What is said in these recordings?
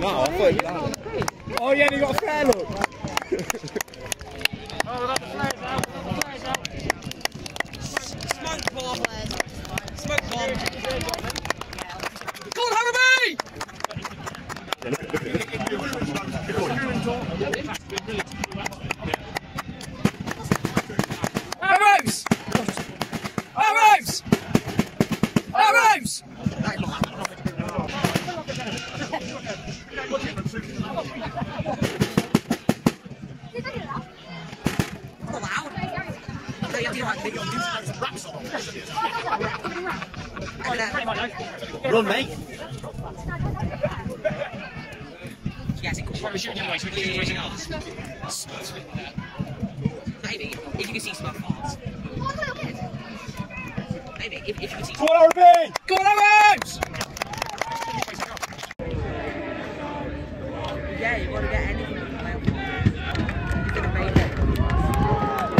No, I thought you Oh yeah, you got a fair look. Run, mate. Maybe, if you can see some farts. Maybe, if, if you can see Come on, RB! Go on, Arrows! Yeah, you want to get anything from the You're going to make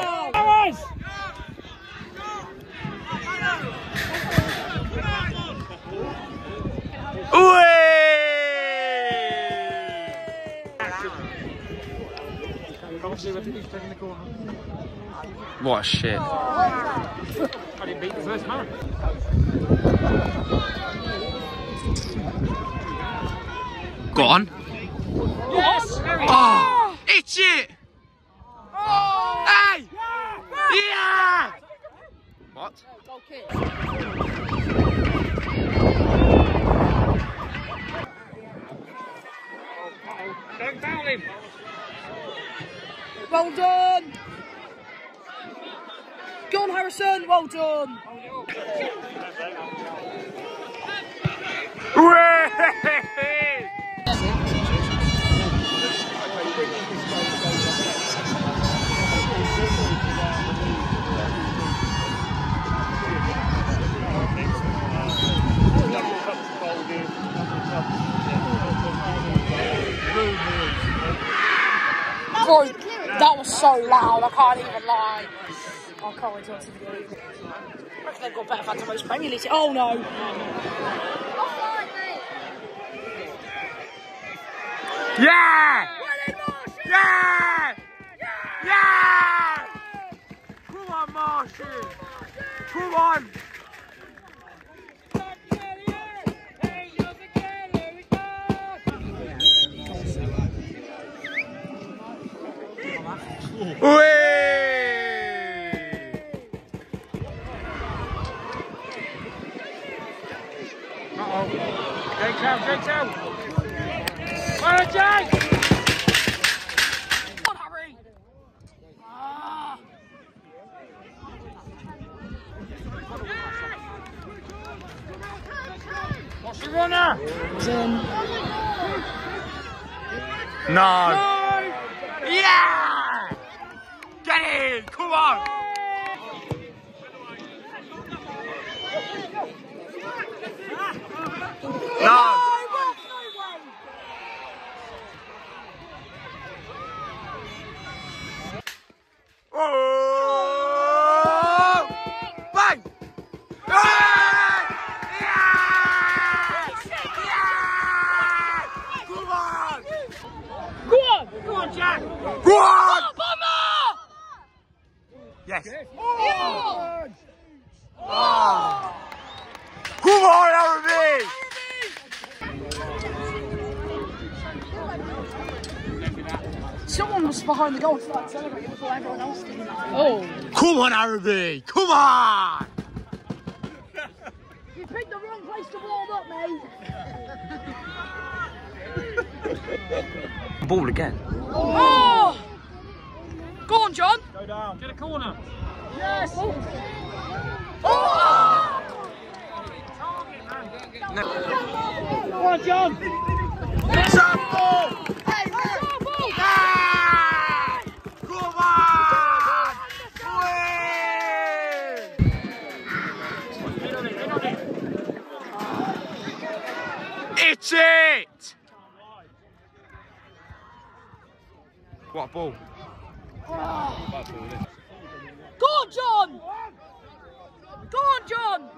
What shit. I didn't beat the first man. Go on. Yes! Oh, it's it! Oh. Hey! Yeah! What? Don't foul him! Well done. Go on, Harrison. Well done. Hooray! Bro, that was so loud. I can't even lie. I can't wait to watch the video. I reckon they've got better fans than most Premier League. Oh no. Yeah! Yeah! Yeah! Come on, Martian! Come on! Whee! Uh-oh. Jake's out, Jake's out! Well, Jake! Come on, Harry. Ah. What's the runner? No! Yeah! Get in! Come on! No! Oh! Bang! Ah! Yeah! Yeah! Come on! Go on. Go on, Jack! Go on! Bomber. Yes. Oh. Oh. Come on, Harrowby! Someone was behind the goal to like celebrate before everyone else did. Oh. Come on, Harrowby! Come on! You picked the wrong place to warm up, mate. Ball again. Oh. Go on, John. Go down. Get a corner! Yes. Oh. Oh! Go on, John! Sample! Yeah! Come on! Win! In on it, in on it! It's it! What a ball. Go on, John. Go on, John!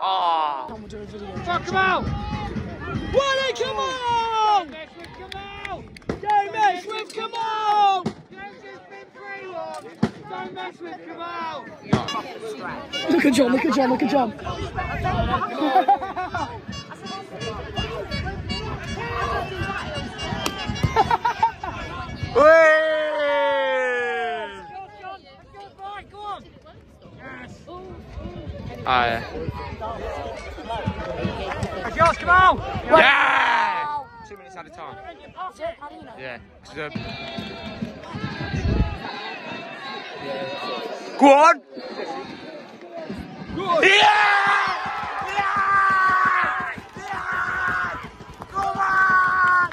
Down! Oh. Come, we'll do a video. Fuck him out! Wally, come on! Next week, come out! Go, mess with, come on! James has been free one! Don't mess with him out! Look at John, look at John, look at John. Whee! John, John, go right, go on! Yes! Ah, yeah. Josh, out! Yeah! Two minutes at a time. Yeah. um, Go on! Yeah! Yeah! Yeah! Come on!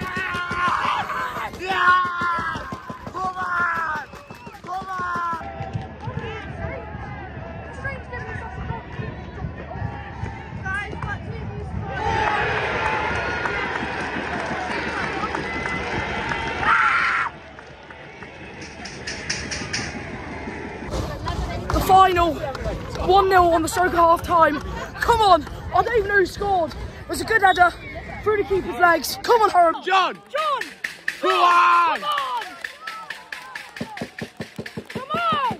Yeah! Yeah! Come on! Come on! The final, 1 0 on the stroke of half time. Come on, I don't even know who scored. It was a good header through the keeper's legs. Come on, Haram. John! John! Come on! Come on!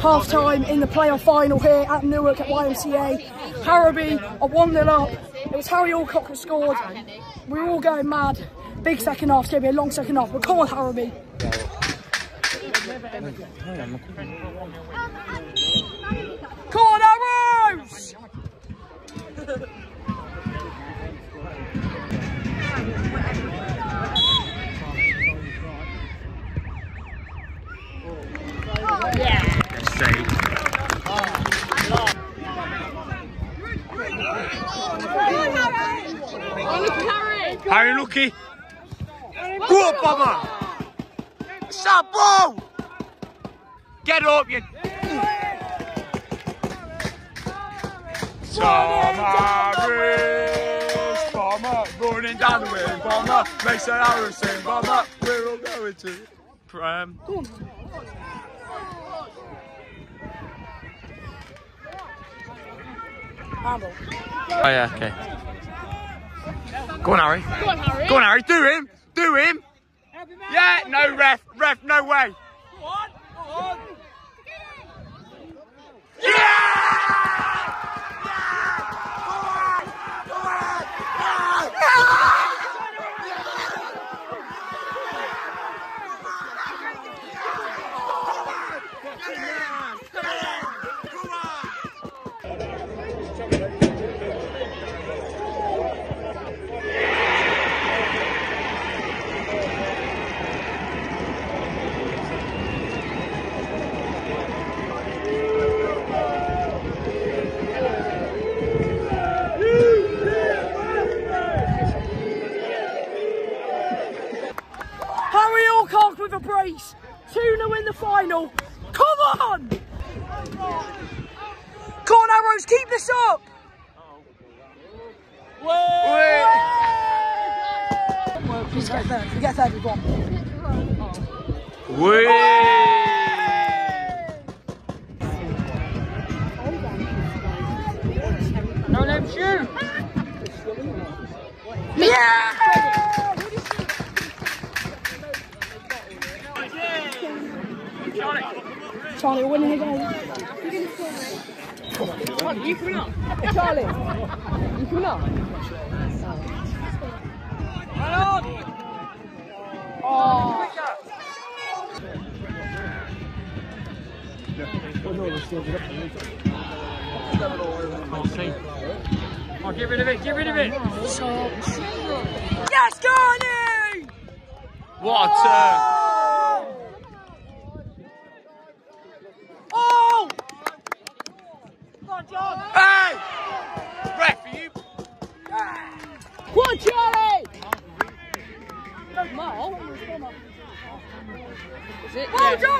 Half time in the playoff final here at Newark at YMCA. Harrowby are 1 0 up. It was Harry Alcock who scored. We were all going mad. Big second half, it's going to be a long second half, but come on, Harrowby. Come on, Arrows! Save. Harry Lucky. Go up. Stop, ball. Get up, you. Summer Bomber, running down the way, Bomber, makes an Bomber, we're all going to pram. Handle. Oh yeah, okay. Go on, Harry. Go on, Harry. Go on, Harry. Do him. Do him. Yeah, no ref. Ref, no way. Go on, go on! Yeah! Harry Alcock with a 2 0 in the final. Come on! Come on, Arrows, keep this up! Please get third. We get third, we've won. Whee! No, let him shoot! Yeah! Charlie, we're winning again. You coming up? Charlie, you coming up? Oh. Oh, get rid of it, get rid of it! Yes, Garney! What a God,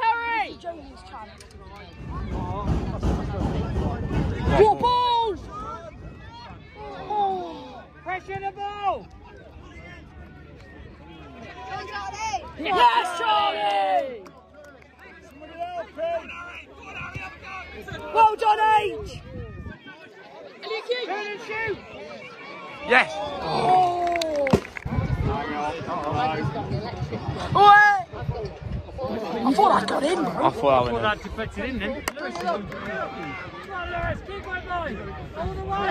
Harry! Four balls! Oh, pressure the ball! Yes, Charlie! Well done, H! Turn and shoot! Yes. Oh. I thought I got in, bro. I thought I went. That deflected in then. Come on, Lewis, keep on going. All the way.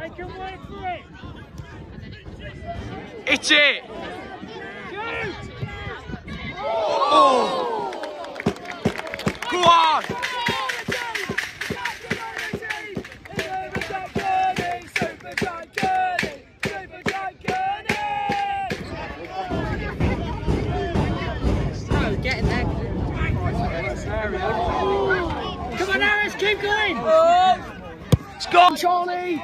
They can wait for it. It's it. Go on. There. Come on, Harris, keep going. It's gone. Charlie!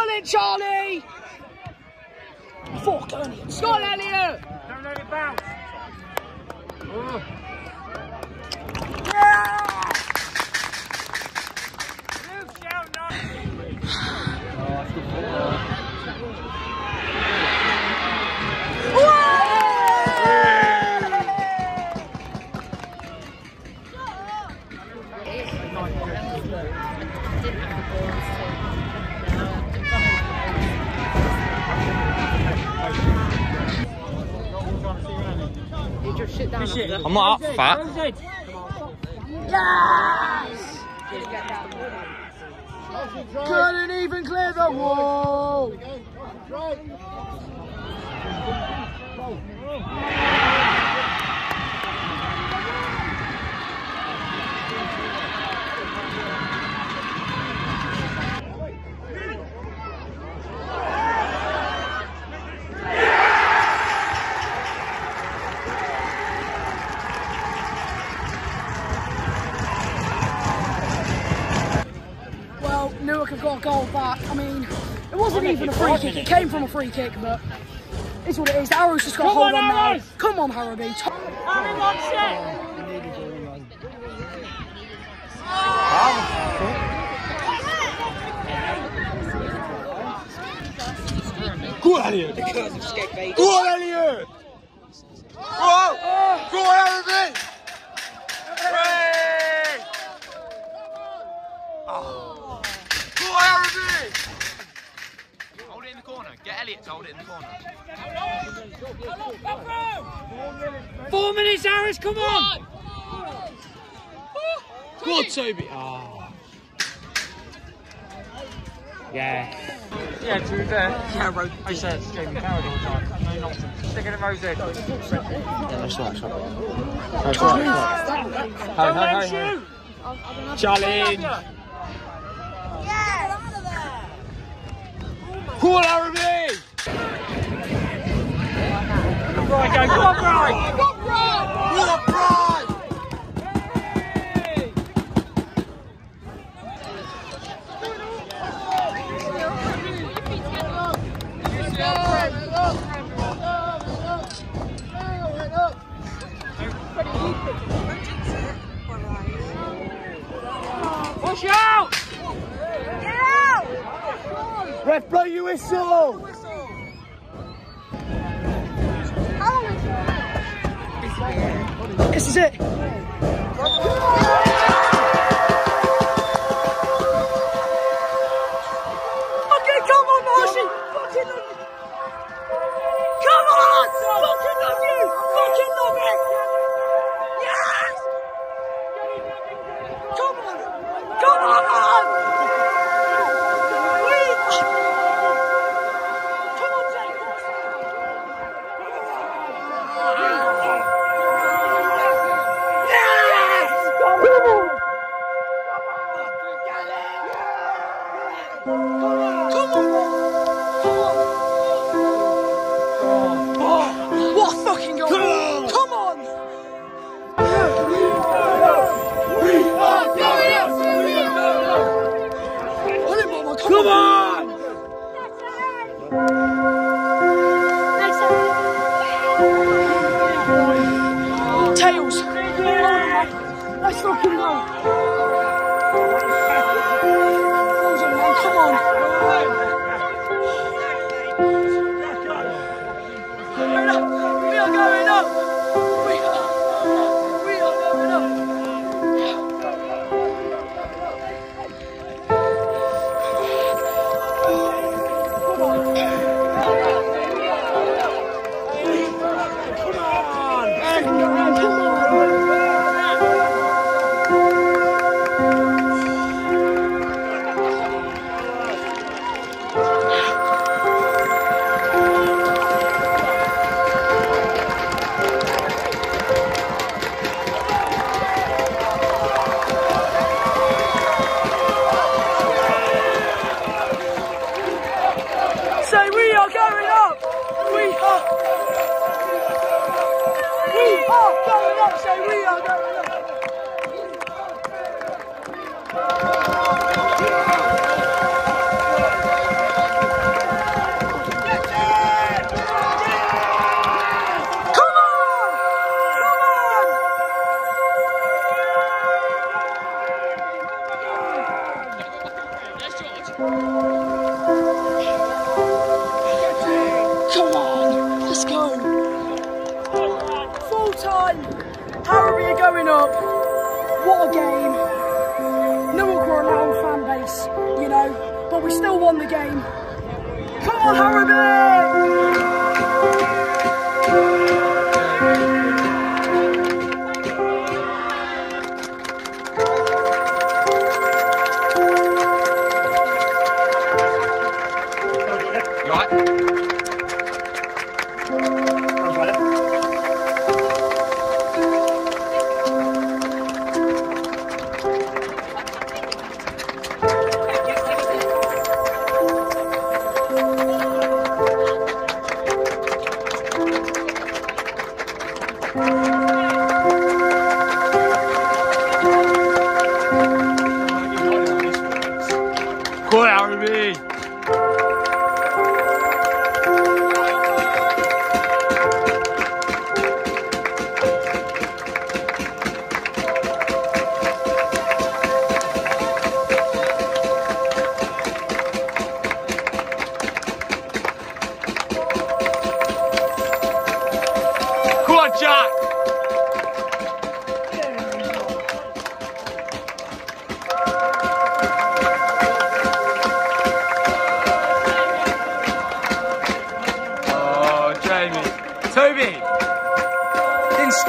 Well in, Charlie! Fuck, Elliot. On, Elliot. Don't let it bounce. Move, fat. Rosette. Couldn't even clear the wall! Well, got a goal back. I mean, it wasn't even a free kick. It came from a free kick, but it's what it is. The Arrows just got Come hold on, on now. Come on, Harrowby. T- Harry wants it. Go on, Elliot. Go on, Elliot. Go on. Go on, Elliot. Hooray. Oh. Go on, Elliot. Hold it in the corner. Get Elliot to hold it in the corner. Four minutes, Harris, come on. Go on, Toby. Oh. Yeah. Yeah, to be fair. Yeah, Rose. I said it's Jamie Carroll all the time. No nonsense. Stick it in Rosette. Don't let him shoot. Challenge. Go on, Harrowby. Right, go. Come on, Brian. Go on, Brian. Push out. Ref, blow your whistle. this is it. Let's fucking go. Hold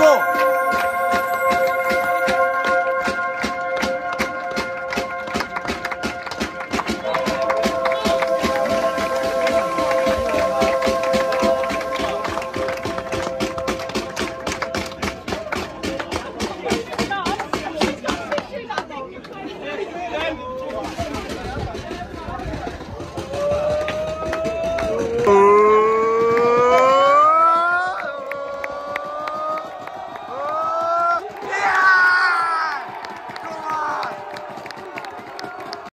そ。